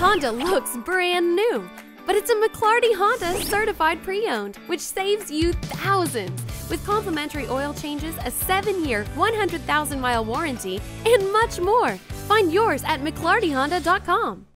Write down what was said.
Honda looks brand new, but it's a McLarty Honda certified pre-owned, which saves you thousands with complimentary oil changes, a 7-year, 100,000-mile warranty, and much more. Find yours at mclartyhonda.com.